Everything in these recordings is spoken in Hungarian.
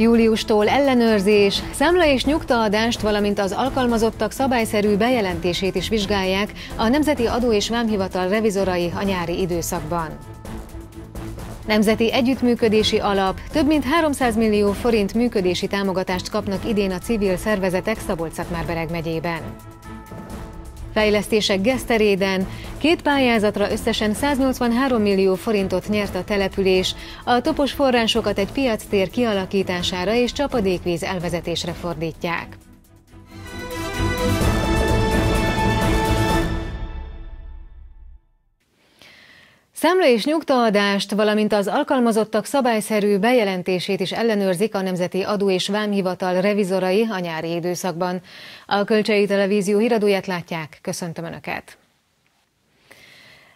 Júliustól ellenőrzés, számla és nyugtaadást, valamint az alkalmazottak szabályszerű bejelentését is vizsgálják a Nemzeti Adó és Vámhivatal revizorai a nyári időszakban. Nemzeti Együttműködési Alap több mint 300 millió forint működési támogatást kapnak idén a civil szervezetek Szabolcs-Szatmár-Bereg megyében. Fejlesztések Geszteréden. Két pályázatra összesen 183 millió forintot nyert a település. A topos forrásokat egy piactér kialakítására és csapadékvíz elvezetésre fordítják. Számla és nyugtaadást, valamint az alkalmazottak szabályszerű bejelentését is ellenőrzik a Nemzeti Adó és Vámhivatal revizorai a nyári időszakban. A Kölcsei Televízió híradóját látják. Köszöntöm Önöket!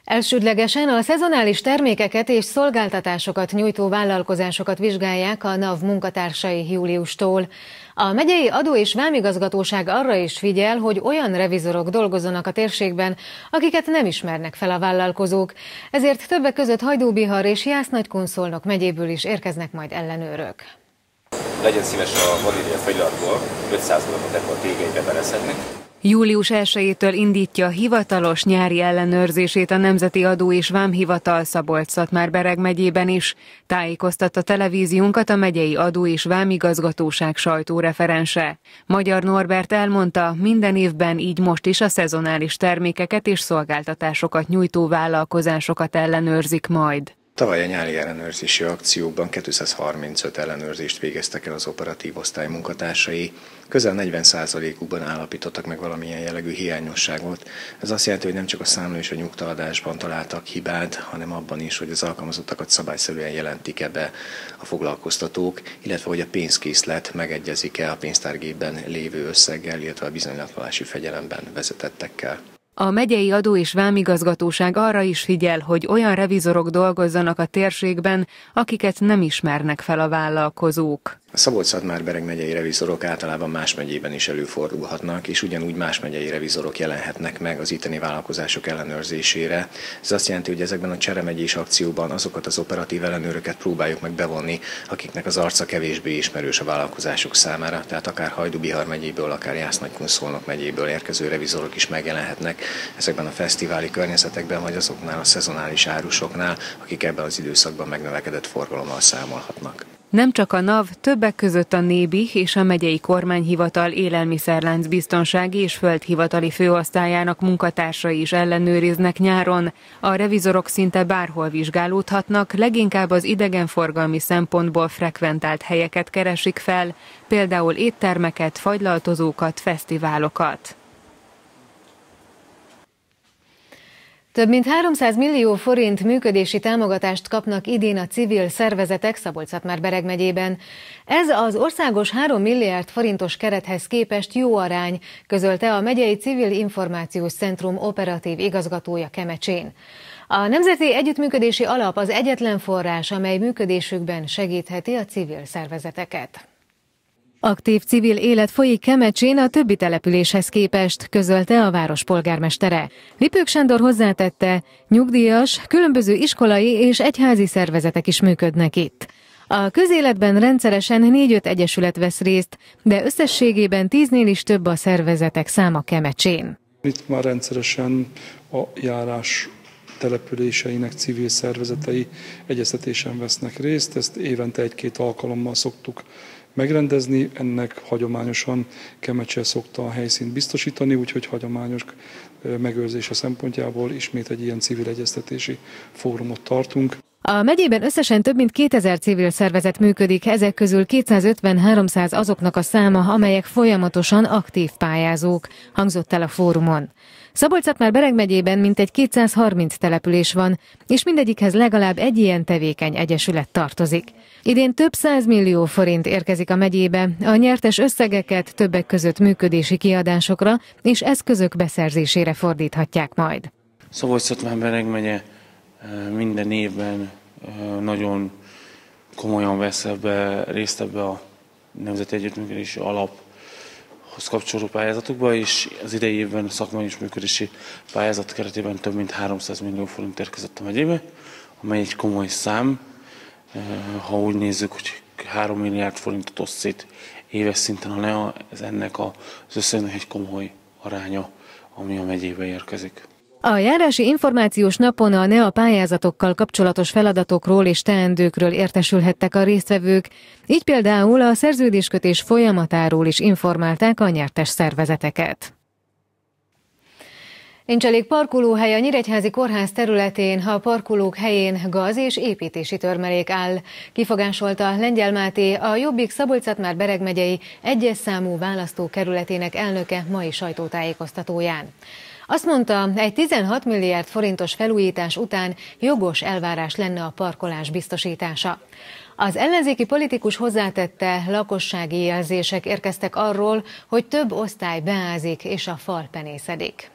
Elsődlegesen a szezonális termékeket és szolgáltatásokat nyújtó vállalkozásokat vizsgálják a NAV munkatársai júliustól. A megyei adó és vámigazgatóság arra is figyel, hogy olyan revizorok dolgozzanak a térségben, akiket nem ismernek fel a vállalkozók. Ezért többek között Hajdúbihar és Jász-Nagykunszolnok megyéből is érkeznek majd ellenőrök. Legyen szíves a vadidő fegylatból 500 g a tégelybe Július 1-től indítja hivatalos nyári ellenőrzését a Nemzeti Adó és Vámhivatal Szabolcs-Szatmár-Bereg megyében is, tájékoztatta televíziónkat a megyei adó és vámigazgatóság sajtóreferense. Magyar Norbert elmondta, minden évben így most is a szezonális termékeket és szolgáltatásokat nyújtó vállalkozásokat ellenőrzik majd. Tavaly a nyári ellenőrzési akcióban 235 ellenőrzést végeztek el az operatív osztály munkatársai. Közel 40%-ukban állapítottak meg valamilyen jellegű hiányosságot. Ez azt jelenti, hogy nem csak a számló és a nyugtaladásban találtak hibát, hanem abban is, hogy az alkalmazottakat szabályszerűen jelentik ebbe a foglalkoztatók, illetve hogy a pénzkészlet megegyezik-e a pénztárgépben lévő összeggel, illetve a bizonylatvalási fegyelemben vezetettekkel. A megyei adó és vámigazgatóság arra is figyel, hogy olyan revizorok dolgozzanak a térségben, akiket nem ismernek fel a vállalkozók. A szabolcs már bereg megyei revizorok általában más megyében is előfordulhatnak, és ugyanúgy más megyei revizorok jelenhetnek meg az itteni vállalkozások ellenőrzésére. Ez azt jelenti, hogy ezekben a cseremegyés akcióban azokat az operatív ellenőröket próbáljuk meg bevonni, akiknek az arca kevésbé ismerős a vállalkozások számára, tehát akár Hajdú-Bihar megyéből, akár jász Szolnok megyéből érkező revizorok is megjelenhetnek ezekben a fesztiváli környezetekben, vagy azoknál a szezonális árusoknál, akik ebben az időszakban megnövekedett forgalommal számolhatnak. Nem csak a NAV, többek között a NÉBI és a megyei kormányhivatal élelmiszerlánc biztonsági és földhivatali főosztályának munkatársai is ellenőriznek nyáron. A revizorok szinte bárhol vizsgálódhatnak, leginkább az idegenforgalmi szempontból frekventált helyeket keresik fel, például éttermeket, fagylaltozókat, fesztiválokat. Több mint 300 millió forint működési támogatást kapnak idén a civil szervezetek szabolcs Bereg megyében. Ez az országos 3 milliárd forintos kerethez képest jó arány, közölte a megyei civil információs centrum operatív igazgatója Kemecsén. A Nemzeti Együttműködési Alap az egyetlen forrás, amely működésükben segítheti a civil szervezeteket. Aktív civil élet folyik Kemecsén a többi településhez képest, közölte a város polgármestere. Lipők Sándor hozzátette, nyugdíjas, különböző iskolai és egyházi szervezetek is működnek itt. A közéletben rendszeresen négy-öt egyesület vesz részt, de összességében tíznél is több a szervezetek száma Kemecsén. Itt már rendszeresen a járás településeinek civil szervezetei egyeztetésen vesznek részt, ezt évente egy-két alkalommal szoktuk megrendezni. Ennek hagyományosan Kemecse szokta a helyszínt biztosítani, úgyhogy hagyományos megőrzése szempontjából ismét egy ilyen civil egyeztetési fórumot tartunk. A megyében összesen több mint 2000 civil szervezet működik, ezek közül 250-300 azoknak a száma, amelyek folyamatosan aktív pályázók, hangzott el a fórumon szabolcs már Bereg megyében mintegy 230 település van, és mindegyikhez legalább egy ilyen tevékeny egyesület tartozik. Idén több száz millió forint érkezik a megyébe, a nyertes összegeket többek között működési kiadásokra és eszközök beszerzésére fordíthatják majd. szabolcs már Bereg megye eh, minden évben nagyon komolyan vesz ebbe, részt ebbe a Nemzeti Együttműködési Alap hoz kapcsolódó pályázatokba, és az idei évben a szakmai és működési pályázat keretében több mint 300 millió forint érkezett a megyébe, amely egy komoly szám, ha úgy nézzük, hogy 3 milliárd forintot oszt szét éves szinten a NEA, ez ennek az összegnek egy komoly aránya, ami a megyébe érkezik. A járási információs napon a NEA pályázatokkal kapcsolatos feladatokról és teendőkről értesülhettek a résztvevők, így például a szerződéskötés folyamatáról is informálták a nyertes szervezeteket. Nincs elég parkolóhely a Nyíregyházi Kórház területén, ha a parkolók helyén gaz és építési törmelék áll. Kifogásolta Lengyel Máté, a Jobbik szabolcs már Bereg megyei egyes számú választókerületének elnöke mai sajtótájékoztatóján. Azt mondta, egy 16 milliárd forintos felújítás után jogos elvárás lenne a parkolás biztosítása. Az ellenzéki politikus hozzátette, lakossági jelzések érkeztek arról, hogy több osztály beázik és a fal penészedik.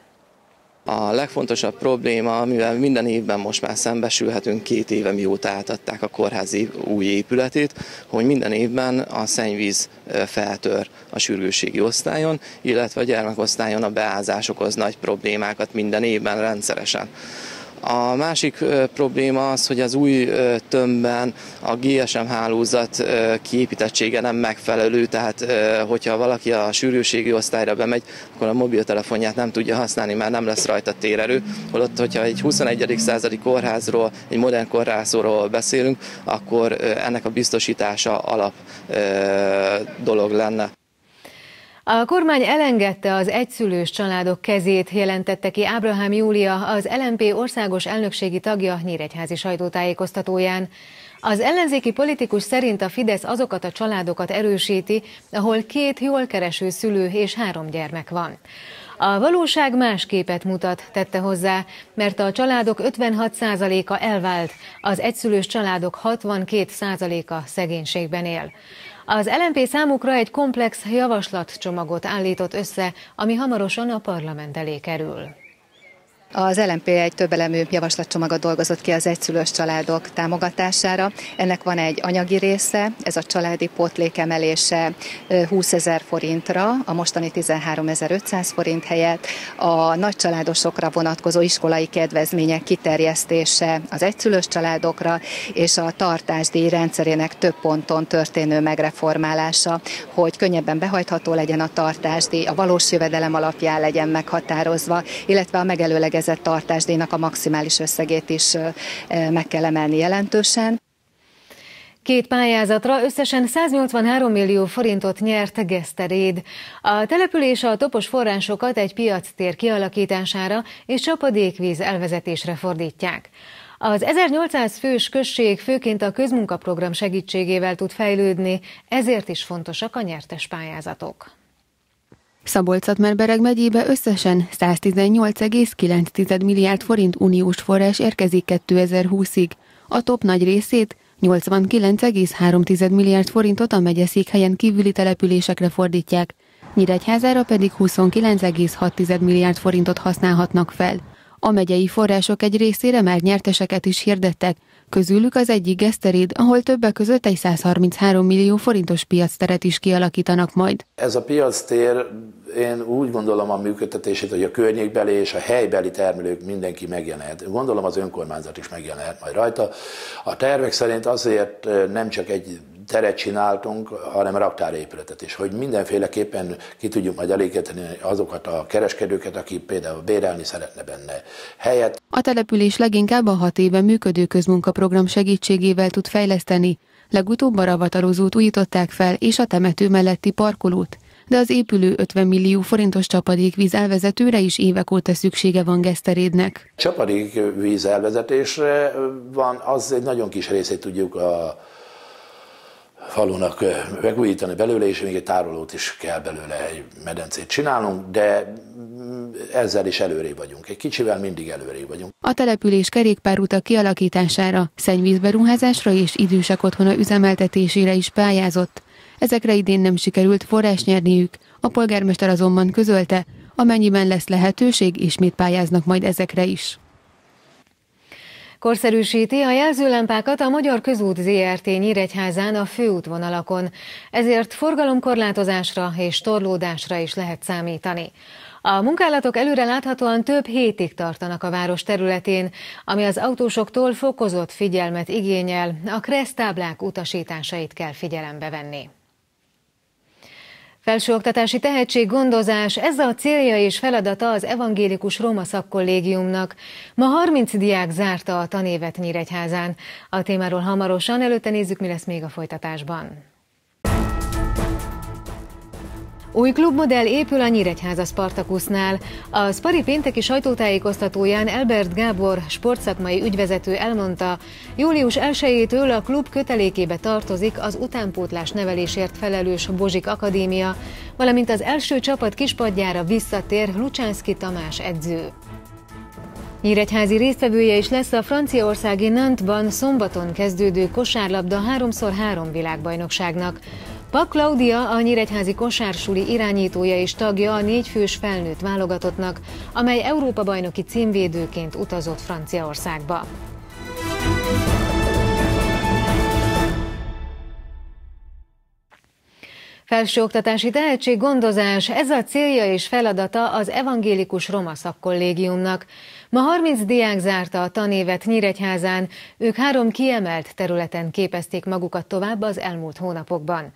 A legfontosabb probléma, amivel minden évben most már szembesülhetünk, két éve mióta átadták a kórházi új épületét, hogy minden évben a szennyvíz feltör a sürgősségi osztályon, illetve a gyermekosztályon a beázás okoz nagy problémákat minden évben rendszeresen. A másik probléma az, hogy az új tömbben a GSM hálózat kiépítettsége nem megfelelő, tehát hogyha valaki a sűrűségi osztályra bemegy, akkor a mobiltelefonját nem tudja használni, mert nem lesz rajta térerő. Holott, hogyha egy 21. századi kórházról, egy modern kórházról beszélünk, akkor ennek a biztosítása alap dolog lenne. A kormány elengedte az egyszülős családok kezét, jelentette ki Ábrahám Júlia, az LMP országos elnökségi tagja Nyíregyházi sajtótájékoztatóján. Az ellenzéki politikus szerint a Fidesz azokat a családokat erősíti, ahol két jól kereső szülő és három gyermek van. A valóság más képet mutat, tette hozzá, mert a családok 56%-a elvált, az egyszülős családok 62%-a szegénységben él. Az LNP számukra egy komplex javaslatcsomagot állított össze, ami hamarosan a parlament elé kerül. Az LMP egy többelemű javaslatcsomagot dolgozott ki az egyszülős családok támogatására. Ennek van egy anyagi része, ez a családi pótlék emelése 20 ezer forintra, a mostani 13.500 forint helyett, a nagy családosokra vonatkozó iskolai kedvezmények kiterjesztése az egyszülős családokra, és a tartásdíj rendszerének több ponton történő megreformálása, hogy könnyebben behajtható legyen a tartásdíj, a valós jövedelem alapján legyen meghatározva, illetve a megelőleges megegyezett tartásdíjnak a maximális összegét is meg kell emelni jelentősen. Két pályázatra összesen 183 millió forintot nyert Geszteréd. A település a topos forrásokat egy piactér kialakítására és csapadékvíz elvezetésre fordítják. Az 1800 fős község főként a közmunkaprogram segítségével tud fejlődni, ezért is fontosak a nyertes pályázatok szabolcs bereg megyébe összesen 118,9 milliárd forint uniós forrás érkezik 2020-ig. A top nagy részét 89,3 milliárd forintot a megyeszékhelyen kívüli településekre fordítják, Nyíregyházára pedig 29,6 milliárd forintot használhatnak fel. A megyei források egy részére már nyerteseket is hirdettek, Közülük az egyik Geszterid, ahol többek között egy 133 millió forintos piacteret is kialakítanak majd. Ez a piactér, én úgy gondolom a működtetését, hogy a környékbeli és a helybeli termelők mindenki megjelenhet. Gondolom az önkormányzat is megjelenhet majd rajta. A tervek szerint azért nem csak egy teret csináltunk, hanem raktárépületet is, hogy mindenféleképpen ki tudjuk majd elégíteni azokat a kereskedőket, akik például bérelni szeretne benne helyet. A település leginkább a hat éve működő közmunkaprogram segítségével tud fejleszteni. Legutóbb a ravatarozót újították fel, és a temető melletti parkolót de az épülő 50 millió forintos csapadékvíz elvezetőre is évek óta szüksége van Geszterédnek. Csapadékvíz elvezetésre van, az egy nagyon kis részét tudjuk a falunak megújítani belőle, és még egy tárolót is kell belőle, egy medencét csinálunk, de mm, ezzel is előrébb vagyunk. Egy kicsivel mindig előrébb vagyunk. A település kerékpárutak kialakítására, szennyvízberuházásra és idősek otthona üzemeltetésére is pályázott. Ezekre idén nem sikerült forrás nyerniük, a polgármester azonban közölte, amennyiben lesz lehetőség, ismét pályáznak majd ezekre is. Korszerűsíti a jelzőlámpákat a Magyar Közút ZRT Nyíregyházán a főútvonalakon, ezért forgalomkorlátozásra és torlódásra is lehet számítani. A munkálatok előre láthatóan több hétig tartanak a város területén, ami az autósoktól fokozott figyelmet igényel, a kresztáblák utasításait kell figyelembe venni. Felsőoktatási tehetséggondozás, ez a célja és feladata az Evangélikus Roma Szakkollégiumnak. Ma 30 diák zárta a tanévet Nyíregyházán. A témáról hamarosan, előtte nézzük, mi lesz még a folytatásban. Új klubmodell épül a Nyíregyháza Spartakusznál. A Spari pénteki sajtótájékoztatóján Elbert Gábor, sportszakmai ügyvezető elmondta, július 1-től a klub kötelékébe tartozik az utánpótlás nevelésért felelős Bozsik Akadémia, valamint az első csapat kispadjára visszatér Lucsánszki Tamás edző. Nyíregyházi résztvevője is lesz a franciaországi Nantban szombaton kezdődő kosárlabda 3x3 világbajnokságnak. Pak Klaudia a Nyíregyházi Kosársuli irányítója és tagja a négyfős felnőtt válogatottnak, amely Európa-bajnoki címvédőként utazott Franciaországba. Felsőoktatási tehetséggondozás, ez a célja és feladata az Evangélikus Roma Szakkollégiumnak. Ma 30 diák zárta a tanévet Nyíregyházán, ők három kiemelt területen képezték magukat tovább az elmúlt hónapokban.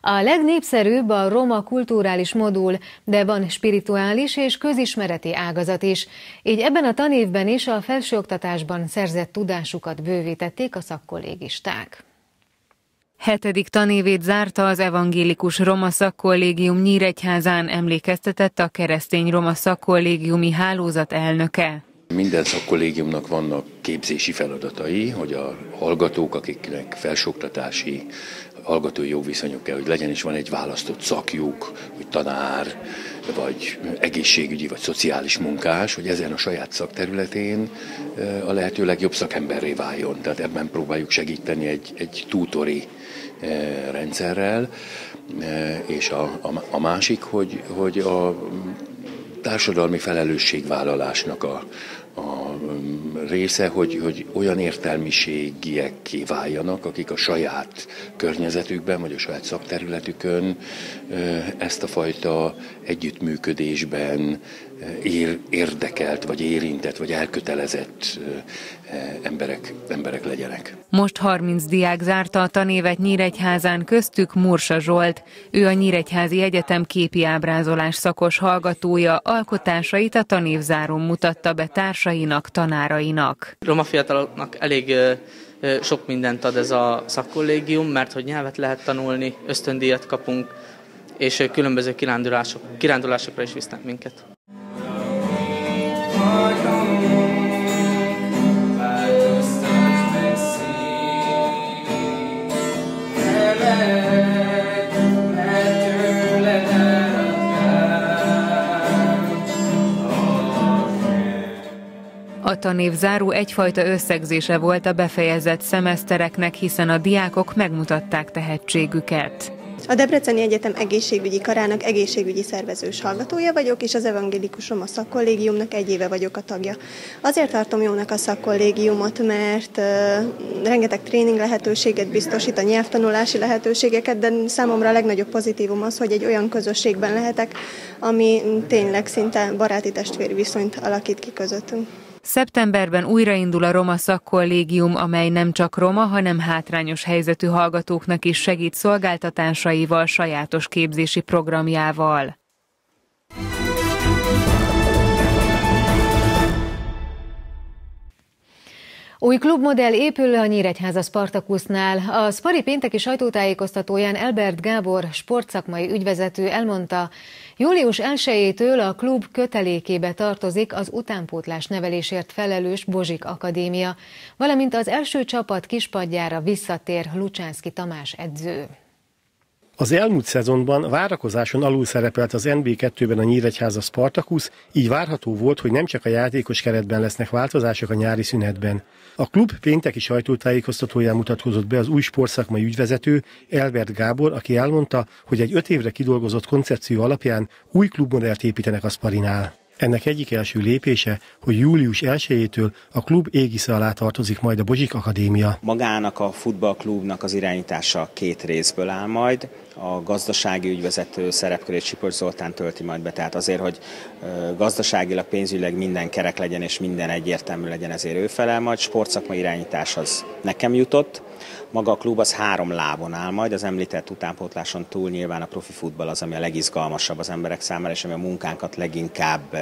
A legnépszerűbb a roma kulturális modul, de van spirituális és közismereti ágazat is. Így ebben a tanévben is a felsőoktatásban szerzett tudásukat bővítették a szakkollégisták. Hetedik tanévét zárta az Evangélikus Roma Szakkollégium Nyíregyházán, emlékeztetett a Keresztény Roma Szakkollégiumi Hálózat elnöke. Minden szakkollégiumnak vannak képzési feladatai, hogy a hallgatók, akiknek felsőoktatási hallgatói jó kell, hogy legyen, és van egy választott szakjuk, hogy tanár, vagy egészségügyi, vagy szociális munkás, hogy ezen a saját szakterületén a lehető legjobb szakemberré váljon. Tehát ebben próbáljuk segíteni egy, egy tutori rendszerrel, és a, a, a másik, hogy, hogy a társadalmi felelősségvállalásnak a, a része, hogy, hogy olyan értelmiségiekké váljanak, akik a saját környezetükben, vagy a saját szakterületükön ezt a fajta együttműködésben ér, érdekelt, vagy érintett, vagy elkötelezett emberek, emberek legyenek. Most 30 diák zárta a tanévet Nyíregyházán, köztük Mursa Zsolt. Ő a Nyíregyházi Egyetem képi ábrázolás szakos hallgatója, alkotásait a tanévzáron mutatta be társainak, tanárainak. Roma fiataloknak elég sok mindent ad ez a szakkollégium, mert hogy nyelvet lehet tanulni, ösztöndíjat kapunk, és különböző kirándulások, kirándulásokra is visznek minket. A tanév záró egyfajta összegzése volt a befejezett szemesztereknek, hiszen a diákok megmutatták tehetségüket. A Debreceni Egyetem egészségügyi karának egészségügyi szervezős hallgatója vagyok, és az Evangélikus Roma szakkollégiumnak egy éve vagyok a tagja. Azért tartom jónak a szakkollégiumot, mert uh, rengeteg tréning lehetőséget biztosít, a nyelvtanulási lehetőségeket, de számomra a legnagyobb pozitívum az, hogy egy olyan közösségben lehetek, ami tényleg szinte baráti testvéri viszonyt alakít ki közöttünk. Szeptemberben újraindul a Roma Szakkollégium, amely nem csak roma, hanem hátrányos helyzetű hallgatóknak is segít szolgáltatásaival, sajátos képzési programjával. Új klubmodell épül a Nyíregyháza Spartakusznál. A Spari pénteki sajtótájékoztatóján Elbert Gábor, sportszakmai ügyvezető elmondta, július 1-től a klub kötelékébe tartozik az utánpótlás nevelésért felelős Bozsik Akadémia, valamint az első csapat kispadjára visszatér Lucsánszki Tamás edző. Az elmúlt szezonban várakozáson alul szerepelt az NB2-ben a Nyíregyháza Spartacus, így várható volt, hogy nem csak a játékos keretben lesznek változások a nyári szünetben. A klub pénteki sajtótájékoztatóján mutatkozott be az új sportszakmai ügyvezető Elbert Gábor, aki elmondta, hogy egy öt évre kidolgozott koncepció alapján új klubmodellt építenek a Sparinál. Ennek egyik első lépése, hogy július 1-től a klub égisze alá tartozik majd a Bozsik Akadémia. Magának a futballklubnak az irányítása két részből áll majd. A gazdasági ügyvezető szerepkörét Sipos Zoltán tölti majd be, tehát azért, hogy gazdaságilag, pénzügyileg minden kerek legyen és minden egyértelmű legyen, ezért ő felel majd. Sportszakmai irányítás az nekem jutott. Maga a klub az három lábon áll majd, az említett utánpótláson túl nyilván a profi futball az, ami a legizgalmasabb az emberek számára, és ami a munkánkat leginkább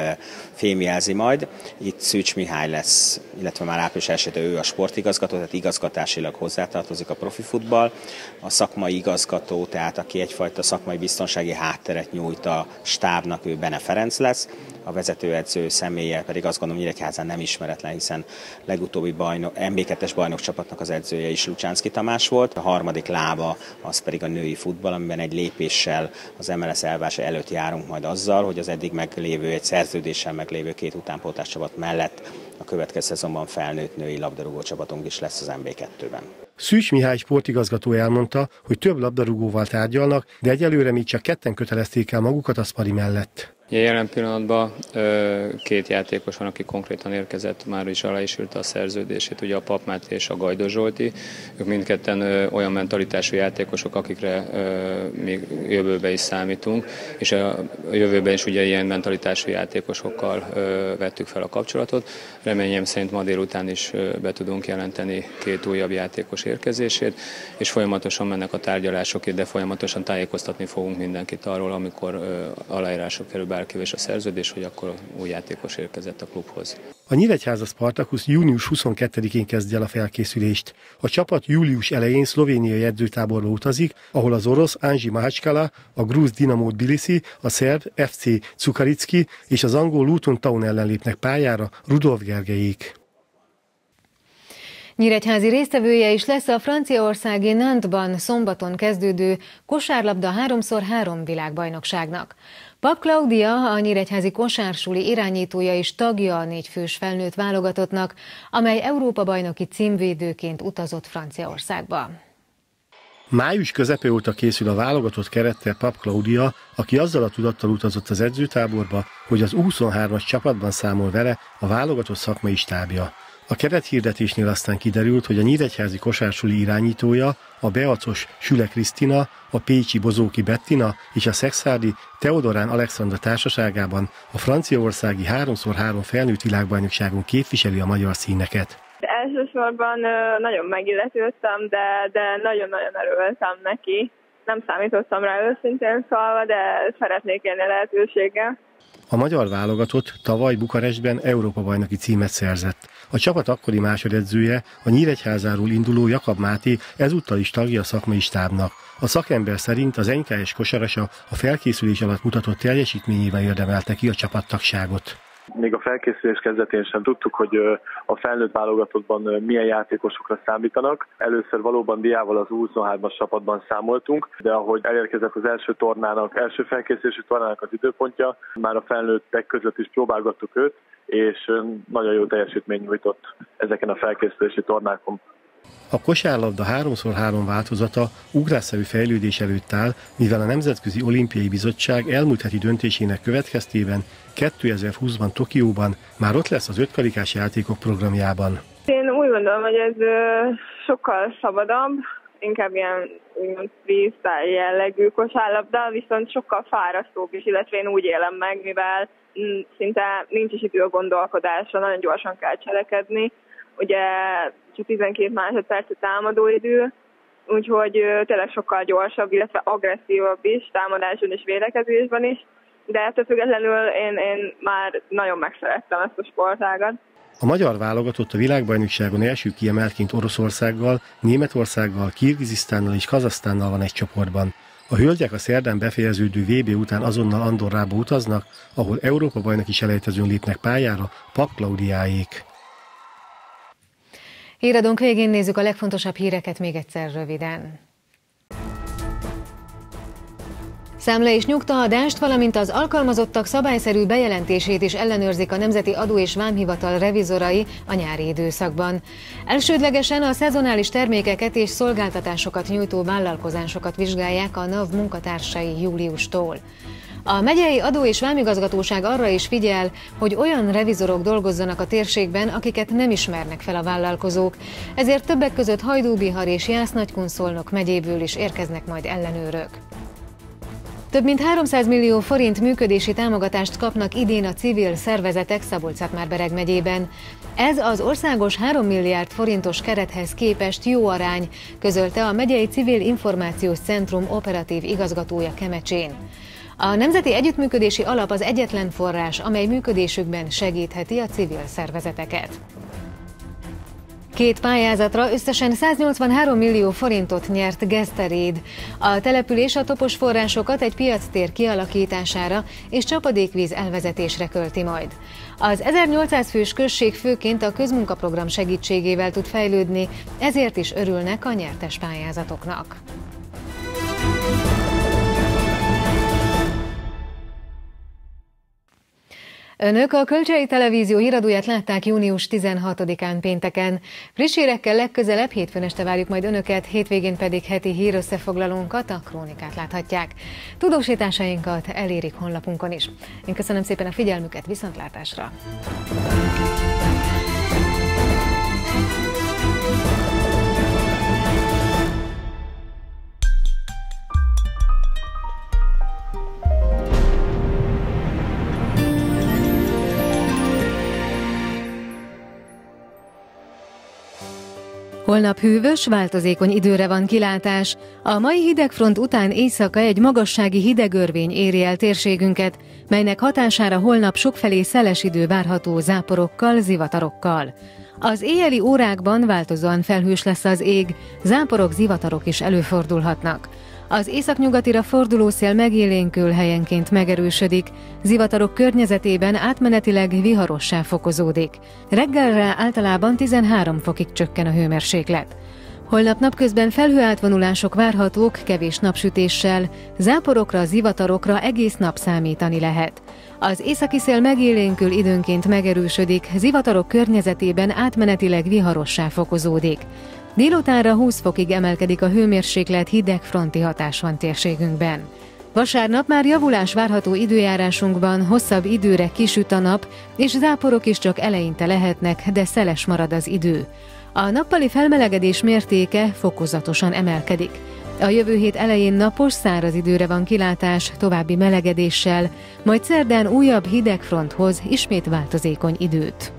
fémjelzi majd. Itt Szűcs Mihály lesz, illetve már április esető ő a sportigazgató, tehát igazgatásilag hozzátartozik a profi futball. A szakmai igazgató, tehát aki egyfajta szakmai biztonsági hátteret nyújt a stábnak, ő Bene Ferenc lesz a vezetőedző személye pedig azt gondolom Nyíregyházán nem ismeretlen, hiszen legutóbbi bajnok, MB2-es bajnok csapatnak az edzője is Lucsánszki Tamás volt. A harmadik lába az pedig a női futball, amiben egy lépéssel az MLS elvása előtt járunk majd azzal, hogy az eddig meglévő, egy szerződéssel meglévő két utánpótlás csapat mellett a következő szezonban felnőtt női labdarúgó csapatunk is lesz az MB2-ben. Szűcs Mihály sportigazgató elmondta, hogy több labdarúgóval tárgyalnak, de egyelőre még csak ketten kötelezték el magukat a Spari mellett. Jelen pillanatban két játékos van, aki konkrétan érkezett, már is alá is írta a szerződését, ugye a Papmát és a Gajdo Zsolti. Ők mindketten olyan mentalitású játékosok, akikre még jövőbe is számítunk, és a jövőben is ugye ilyen mentalitású játékosokkal vettük fel a kapcsolatot. Reményem szerint ma délután is be tudunk jelenteni két újabb játékos érkezését, és folyamatosan mennek a tárgyalások, de folyamatosan tájékoztatni fogunk mindenkit arról, amikor aláírások kerül bárkivel a szerződés, hogy akkor új játékos érkezett a klubhoz. A Nyíregyháza Spartakusz június 22-én kezdje el a felkészülést. A csapat július elején szlovéniai edzőtáborba utazik, ahol az orosz Anzsi Mahacskala, a grúz Dinamo Tbilisi, a szerb FC Cukaricki és az angol Luton Town ellen lépnek pályára Rudolf Gergelyék. Nyíregyházi résztvevője is lesz a franciaországi Nantban szombaton kezdődő kosárlabda 3x3 világbajnokságnak. Pap Claudia, a Nyíregyházi kosársuli irányítója és tagja a négyfős felnőtt válogatottnak, amely Európa-bajnoki címvédőként utazott Franciaországba. Május közepe óta készül a válogatott kerettel Pap Claudia, aki azzal a tudattal utazott az edzőtáborba, hogy az U23-as csapatban számol vele a válogatott szakmai stábja. A kerethirdetésnél aztán kiderült, hogy a Nyíregyházi kosársuli irányítója, a Beacos Süle Krisztina, a Pécsi Bozóki Bettina és a Szexádi Teodorán Alexandra társaságában a franciaországi 3x3 felnőtt világbajnokságon képviseli a magyar színeket. Elsősorban nagyon megilletődtem, de, de nagyon-nagyon örültem neki. Nem számítottam rá őszintén szólva, de szeretnék élni lehetőséggel. A magyar válogatott tavaly Bukarestben Európa-bajnoki címet szerzett. A csapat akkori másodedzője, a Nyíregyházáról induló Jakab Máté ezúttal is tagja a szakmai stábnak. A szakember szerint az NKS kosarasa a felkészülés alatt mutatott teljesítményével érdemelte ki a csapattagságot még a felkészülés kezdetén sem tudtuk, hogy a felnőtt válogatottban milyen játékosokra számítanak. Először valóban Diával az 23-as csapatban számoltunk, de ahogy elérkezett az első tornának, első felkészülési tornának az időpontja, már a felnőttek között is próbálgattuk őt, és nagyon jó teljesítmény nyújtott ezeken a felkészülési tornákon. A kosárlabda 3x3 változata ugrásszerű fejlődés előtt áll, mivel a Nemzetközi Olimpiai Bizottság elmúlt heti döntésének következtében 2020-ban Tokióban már ott lesz az ötkarikás játékok programjában. Én úgy gondolom, hogy ez sokkal szabadabb, inkább ilyen úgymond freestyle jellegű kosárlabda, viszont sokkal fárasztóbb is, illetve én úgy élem meg, mivel mm, szinte nincs is idő a gondolkodásra, nagyon gyorsan kell cselekedni. Ugye csak 12 másodperc a támadóidő, úgyhogy tényleg sokkal gyorsabb, illetve agresszívabb is, támadáson és védekezésben is, de ettől függetlenül én, én már nagyon megszerettem ezt a sportágat. A magyar válogatott a világbajnokságon első kiemeltként Oroszországgal, Németországgal, Kirgizisztánnal és Kazasztánnal van egy csoportban. A hölgyek a szerdán befejeződő VB után azonnal Andorrába utaznak, ahol Európa bajnoki selejtezőn lépnek pályára Pap Klaudiáék. Híradónk végén nézzük a legfontosabb híreket még egyszer röviden. Számla és nyugtaadást, valamint az alkalmazottak szabályszerű bejelentését is ellenőrzik a Nemzeti Adó és Vámhivatal revizorai a nyári időszakban. Elsődlegesen a szezonális termékeket és szolgáltatásokat nyújtó vállalkozásokat vizsgálják a NAV munkatársai júliustól. A megyei adó és vámigazgatóság arra is figyel, hogy olyan revizorok dolgozzanak a térségben, akiket nem ismernek fel a vállalkozók. Ezért többek között Hajdúbihar és Jász Nagykunszolnok megyéből is érkeznek majd ellenőrök. Több mint 300 millió forint működési támogatást kapnak idén a civil szervezetek Szabolcs-Szatmár-Bereg megyében. Ez az országos 3 milliárd forintos kerethez képest jó arány, közölte a megyei Civil Információs Centrum operatív igazgatója Kemecsén. A Nemzeti Együttműködési Alap az egyetlen forrás, amely működésükben segítheti a civil szervezeteket. Két pályázatra összesen 183 millió forintot nyert Geszteréd. A település a topos forrásokat egy piactér kialakítására és csapadékvíz elvezetésre költi majd. Az 1800 fős község főként a közmunkaprogram segítségével tud fejlődni, ezért is örülnek a nyertes pályázatoknak. Önök a Kölcsei Televízió híradóját látták június 16-án pénteken. Friss hírekkel legközelebb hétfőn este várjuk majd Önöket, hétvégén pedig heti hírösszefoglalónkat, a krónikát láthatják. Tudósításainkat elérik honlapunkon is. Én köszönöm szépen a figyelmüket, viszontlátásra! Holnap hűvös, változékony időre van kilátás. A mai hidegfront után éjszaka egy magassági hidegörvény éri el térségünket, melynek hatására holnap sokfelé szeles idő várható záporokkal, zivatarokkal. Az éjjeli órákban változóan felhős lesz az ég, záporok, zivatarok is előfordulhatnak. Az északnyugatira forduló szél megélénkül helyenként megerősödik, zivatarok környezetében átmenetileg viharossá fokozódik. Reggelre általában 13 fokig csökken a hőmérséklet. Holnap napközben felhőátvonulások várhatók kevés napsütéssel, záporokra, zivatarokra egész nap számítani lehet. Az északi szél megélénkül időnként megerősödik, zivatarok környezetében átmenetileg viharossá fokozódik. Délutánra 20 fokig emelkedik a hőmérséklet, hideg fronti hatás van térségünkben. Vasárnap már javulás várható időjárásunkban, hosszabb időre kisüt a nap, és záporok is csak eleinte lehetnek, de szeles marad az idő. A nappali felmelegedés mértéke fokozatosan emelkedik. A jövő hét elején napos, száraz időre van kilátás, további melegedéssel, majd szerdán újabb hideg fronthoz ismét változékony időt.